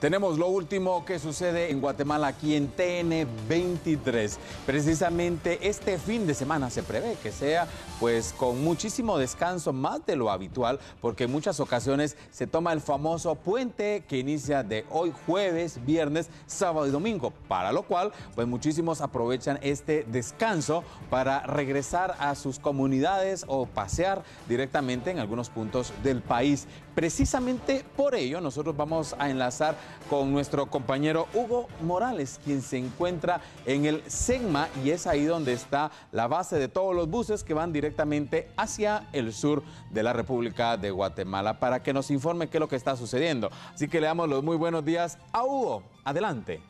Tenemos lo último que sucede en Guatemala aquí en TN23. Precisamente este fin de semana se prevé que sea pues con muchísimo descanso, más de lo habitual, porque en muchas ocasiones se toma el famoso puente que inicia de hoy jueves, viernes, sábado y domingo, para lo cual pues muchísimos aprovechan este descanso para regresar a sus comunidades o pasear directamente en algunos puntos del país. Precisamente por ello nosotros vamos a enlazar con nuestro compañero Hugo Morales, quien se encuentra en el SEGMA y es ahí donde está la base de todos los buses que van directamente hacia el sur de la República de Guatemala para que nos informe qué es lo que está sucediendo. Así que le damos los muy buenos días a Hugo. Adelante.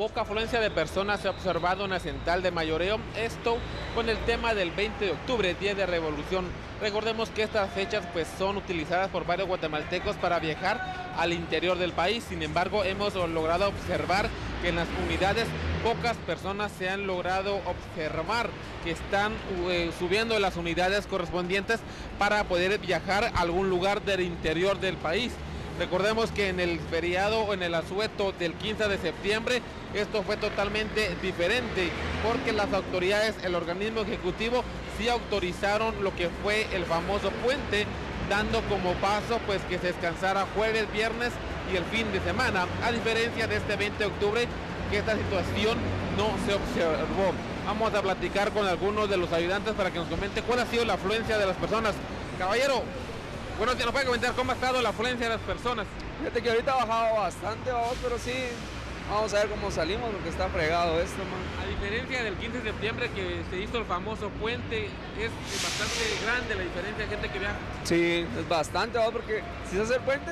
Poca afluencia de personas se ha observado en la central de mayoreo. Esto con el tema del 20 de octubre, Día de Revolución. Recordemos que estas fechas pues, son utilizadas por varios guatemaltecos para viajar al interior del país. Sin embargo, hemos logrado observar que en las unidades pocas personas se han logrado observar que están eh, subiendo las unidades correspondientes para poder viajar a algún lugar del interior del país. Recordemos que en el feriado o en el asueto del 15 de septiembre esto fue totalmente diferente porque las autoridades, el organismo ejecutivo sí autorizaron lo que fue el famoso puente dando como paso pues que se descansara jueves, viernes y el fin de semana, a diferencia de este 20 de octubre que esta situación no se observó. Vamos a platicar con algunos de los ayudantes para que nos comente cuál ha sido la afluencia de las personas. Caballero, bueno, ¿nos puede comentar cómo ha estado la afluencia de las personas? Fíjate que ahorita ha bajado bastante, vamos, pero sí, vamos a ver cómo salimos porque está fregado esto, man. A diferencia del 15 de septiembre que se hizo el famoso puente, es bastante grande la diferencia de gente que viaja. Sí, es bastante, vamos, porque si se hace el puente,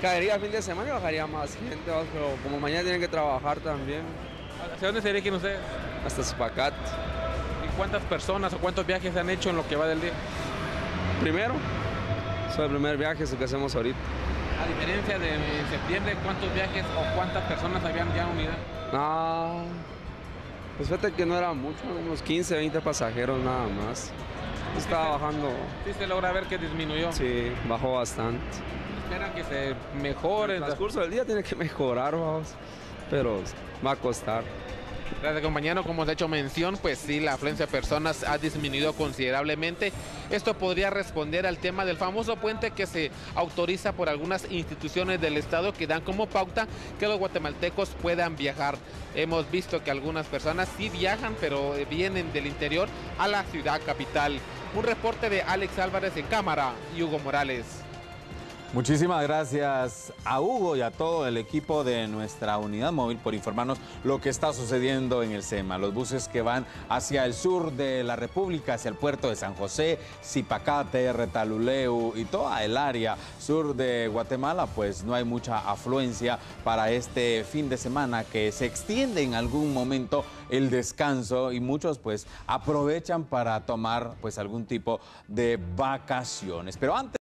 caería fin de semana y bajaría más gente, vamos, pero como mañana tienen que trabajar también. ¿Hacia dónde se dirigen ustedes? Hasta Zupacat. ¿Y cuántas personas o cuántos viajes han hecho en lo que va del día? Primero, es el primer viaje que hacemos ahorita. A diferencia de septiembre, ¿cuántos viajes o cuántas personas habían ya unido? No, pues fíjate que no era mucho, unos 15, 20 pasajeros nada más. Estaba bajando. Sí, se logra ver que disminuyó. Sí, bajó bastante. Esperan que se mejore. El transcurso del día tiene que mejorar, vamos, pero va a costar. Gracias compañero, como he hecho mención, pues sí, la afluencia de personas ha disminuido considerablemente. Esto podría responder al tema del famoso puente que se autoriza por algunas instituciones del Estado que dan como pauta que los guatemaltecos puedan viajar. Hemos visto que algunas personas sí viajan, pero vienen del interior a la ciudad capital. Un reporte de Alex Álvarez en cámara y Hugo Morales. Muchísimas gracias a Hugo y a todo el equipo de nuestra unidad móvil por informarnos lo que está sucediendo en el SEMA. Los buses que van hacia el sur de la República, hacia el puerto de San José, Zipacate, Retaluleu y toda el área sur de Guatemala, pues no hay mucha afluencia para este fin de semana que se extiende en algún momento el descanso y muchos pues aprovechan para tomar pues algún tipo de vacaciones. Pero antes